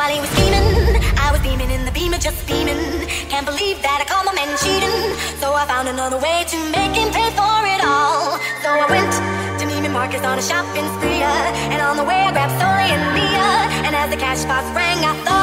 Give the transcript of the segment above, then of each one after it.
While he was scheming, I was beaming in the beamer, just beaming. Can't believe that I caught my man cheating. So I found another way to make him pay for it all. So I went to Neiman Marcus on a shopping spree, uh, and on the way I grabbed Sully and Leah. And as the cash box rang, I thought.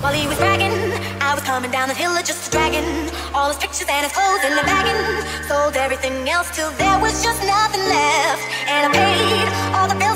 While he was bragging, I was coming down the hill just a dragon. All his pictures and his clothes in the bagging. Sold everything else till there was just nothing left. And I paid all the bills.